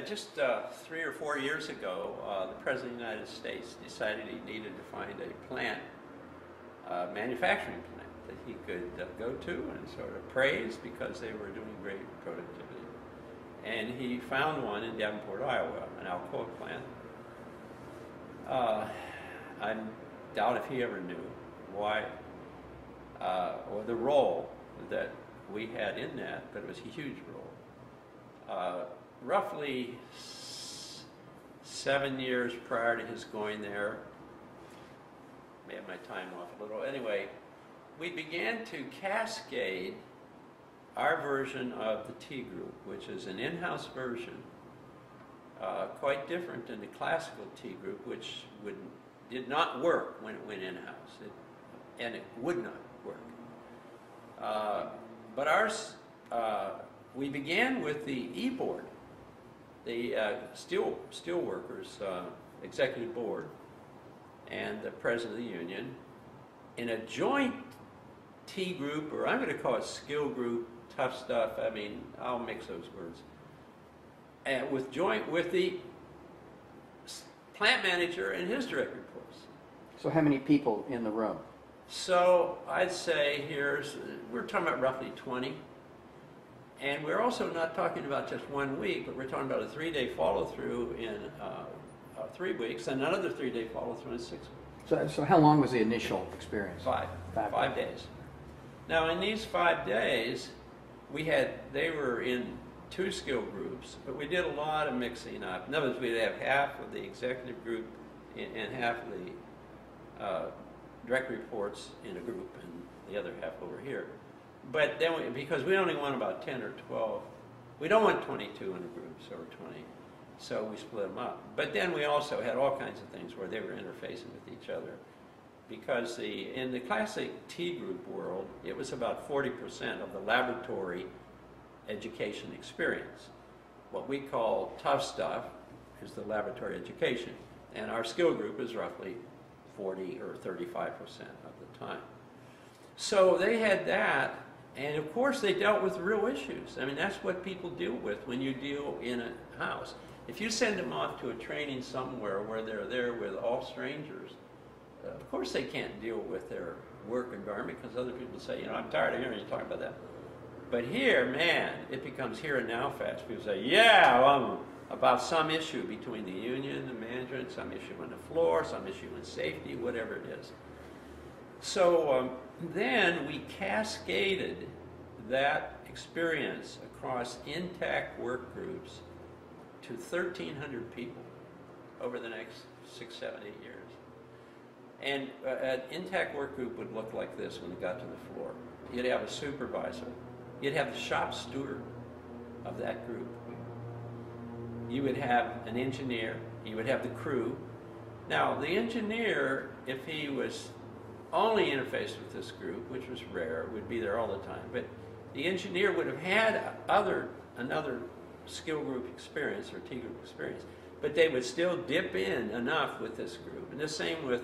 Uh, just uh, three or four years ago, uh, the President of the United States decided he needed to find a plant, uh, manufacturing plant, that he could uh, go to and sort of praise because they were doing great productivity. And he found one in Davenport, Iowa, an Alcoa plant. Uh, I doubt if he ever knew why or the role that we had in that, but it was a huge role. Roughly seven years prior to his going there, may have my time off a little. Anyway, we began to cascade our version of the T group, which is an in-house version, uh, quite different than the classical T group, which would did not work when it went in-house, and it would not work. Uh, but ours, uh, we began with the e-board, the uh, steel steelworkers uh, executive board, and the president of the union, in a joint T group, or I'm going to call it skill group, tough stuff. I mean, I'll mix those words. And with joint with the plant manager and his direct reports. So how many people in the room? So I'd say here's, we're talking about roughly 20. And we're also not talking about just one week, but we're talking about a three-day follow-through in uh, uh, three weeks, and another three-day follow-through in six weeks. So, so how long was the initial experience? Five, Five five days. Now, in these five days, we had, they were in two skill groups, but we did a lot of mixing up. In other words, we'd have half of the executive group and and half of the uh, direct reports in a group and the other half over here. But then, we, because we only want about 10 or 12, we don't want 22 in a group, so or 20, so we split them up. But then we also had all kinds of things where they were interfacing with each other. Because the, in the classic T group world, it was about 40% of the laboratory education experience. What we call tough stuff is the laboratory education, and our skill group is roughly 40 or 35% of the time. So they had that, and of course they dealt with real issues. I mean, that's what people deal with when you deal in a house. If you send them off to a training somewhere where they're there with all strangers, of course they can't deal with their work environment because other people say, you know, I'm tired of hearing you talk about that. But here, man, it becomes here and now fast. People say, yeah, well, about some issue between the union, the management, some issue on the floor, some issue in safety, whatever it is. So um, then we cascaded that experience across intact work groups to 1,300 people over the next six, seven, eight years. And uh, an intact work group would look like this when it got to the floor. You'd have a supervisor. You'd have the shop steward of that group. You would have an engineer. You would have the crew. Now, the engineer, if he was only interfaced with this group, which was rare, would be there all the time. But the engineer would have had other another skill group experience or T group experience, but they would still dip in enough with this group. And the same with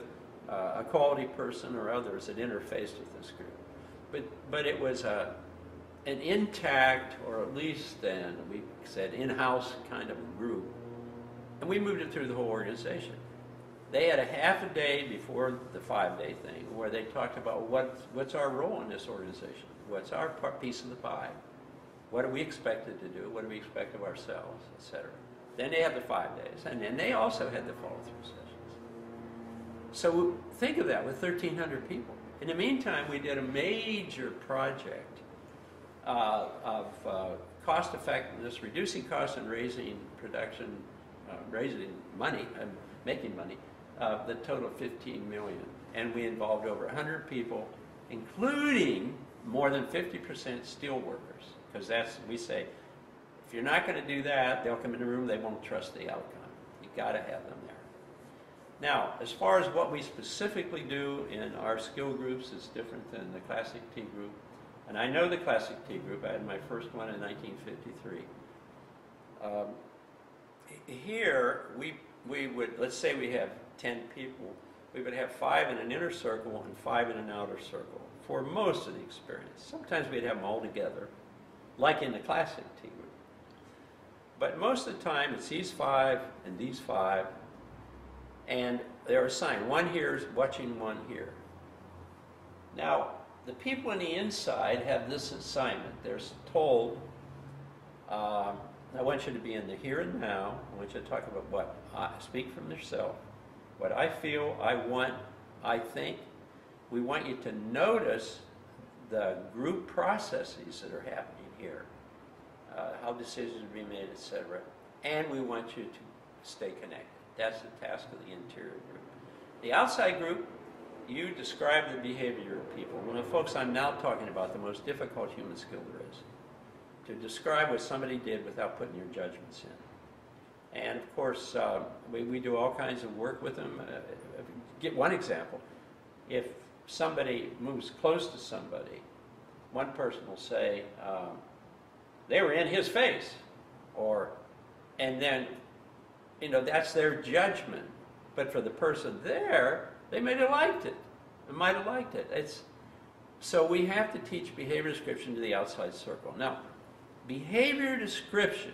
uh, a quality person or others that interfaced with this group. But but it was a an intact, or at least then we said in-house kind of group, and we moved it through the whole organization. They had a half a day before the five-day thing where they talked about what, what's our role in this organization? What's our piece of the pie? What are we expected to do? What do we expect of ourselves, etc. Then they had the five days, and then they also had the follow-through sessions. So think of that with 1,300 people. In the meantime, we did a major project uh, of uh, cost effectiveness, reducing costs and raising production, uh, raising money and making money, uh, the total 15 million. And we involved over 100 people, including more than 50% steel workers, because that's, we say, if you're not going to do that, they'll come in the room, they won't trust the outcome. You've got to have them there. Now, as far as what we specifically do in our skill groups is different than the classic T group. And I know the classic T group. I had my first one in 1953. Um, here, we, we would, let's say we have 10 people, we would have five in an inner circle and five in an outer circle for most of the experience. Sometimes we'd have them all together, like in the classic T group. But most of the time, it's these five and these five, and they're assigned. One here is watching one here. Now, the people on the inside have this assignment. They're told, um, I want you to be in the here and now. I want you to talk about what I speak from yourself, what I feel, I want, I think. We want you to notice the group processes that are happening here, uh, how decisions are being made, etc. And we want you to stay connected. That's the task of the interior group. The outside group, you describe the behavior of people. The folks I'm now talking about, the most difficult human skill there is, to describe what somebody did without putting your judgments in. And of course, uh, we, we do all kinds of work with them. Uh, get one example. If somebody moves close to somebody, one person will say, um, they were in his face, or, and then, you know, that's their judgment. But for the person there, they might have liked it. They might have liked it. It's, so we have to teach behavior description to the outside circle. Now, behavior description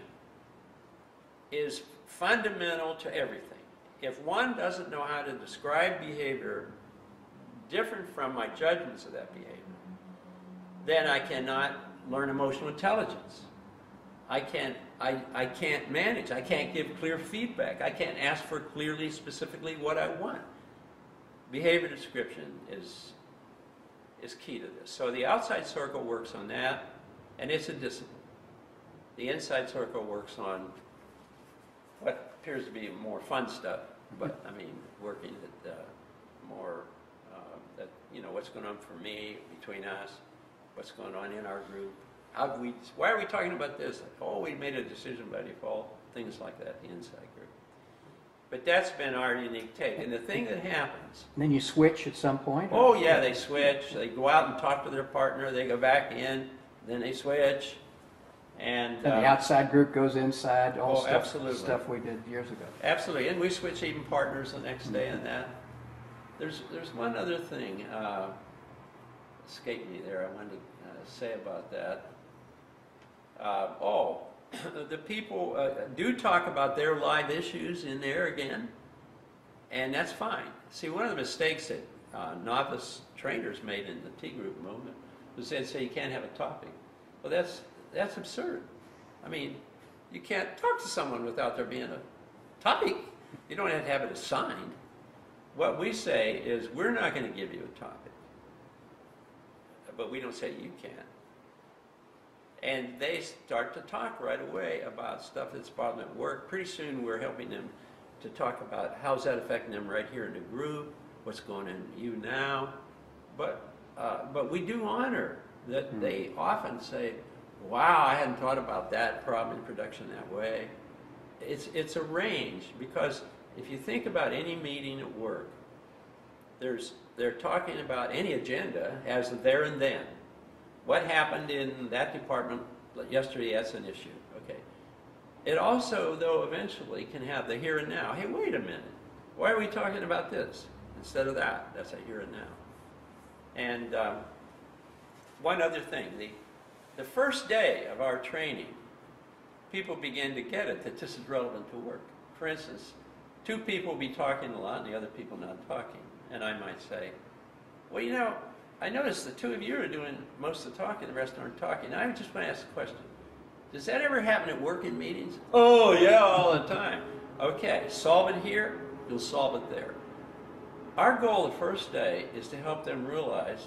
is fundamental to everything. If one doesn't know how to describe behavior different from my judgments of that behavior, then I cannot learn emotional intelligence. I can't, I, I can't manage. I can't give clear feedback. I can't ask for clearly, specifically what I want. Behavior description is, is key to this. So the outside circle works on that, and it's a discipline. The inside circle works on appears to be more fun stuff, but I mean, working at uh, more, uh, that, you know, what's going on for me, between us, what's going on in our group. How we, why are we talking about this? Oh, we made a decision by default, things like that, the inside group. But that's been our unique take. And the thing that happens, And then you switch at some point? oh yeah, they switch, they go out and talk to their partner, they go back in, then they switch, and. And the uh, outside group goes inside, all Oh, stuff, absolutely. stuff we did years ago. Absolutely, and we switch even partners the next day and that. There's, there's one other thing, uh, escaped me there, I wanted to uh, say about that. Uh, oh, the people uh, do talk about their live issues in there again, and that's fine. See, one of the mistakes that uh, novice trainers made in the T group movement was they'd say you can't have a topic. Well, that's, that's absurd. I mean, you can't talk to someone without there being a topic. You don't have to have it assigned. What we say is, we're not going to give you a topic, but we don't say you can't. And they start to talk right away about stuff that's bothering them at work. Pretty soon, we're helping them to talk about how's that affecting them right here in the group, what's going on in you now. But, uh, but we do honor that Hmm. they often say, wow, I hadn't thought about that problem in production that way. It's, it's a range because if you think about any meeting at work, there's, they're talking about any agenda as the there and then. What happened in that department yesterday, that's an issue, okay. It also, though, eventually can have the here and now. Hey, wait a minute, why are we talking about this instead of that? That's a here and now. And um, one other thing, the, the first day of our training, people begin to get it that this is relevant to work. For instance, two people be talking a lot and the other people not talking. And I might say, well, you know, I noticed the two of you are doing most of the talking, the rest aren't talking. I just want to ask a question. Does that ever happen at working meetings? Oh, yeah, all the time. Okay, solve it here, you'll solve it there. Our goal the first day is to help them realize,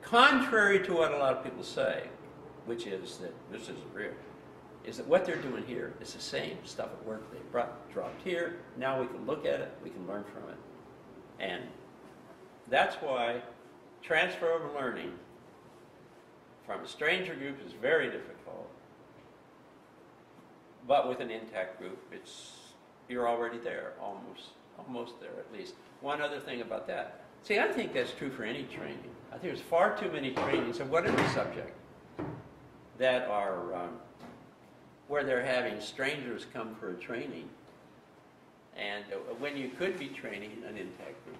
contrary to what a lot of people say, which is that this isn't real, is that what they're doing here is the same stuff at work they brought, dropped here. Now we can look at it, we can learn from it. And that's why transfer of learning from a stranger group is very difficult. But with an intact group, it's you're already there, almost, almost there at least. One other thing about that. See, I think that's true for any training. I think there's far too many trainings of whatever subject that are um, where they're having strangers come for a training, and uh, when you could be training an intact group.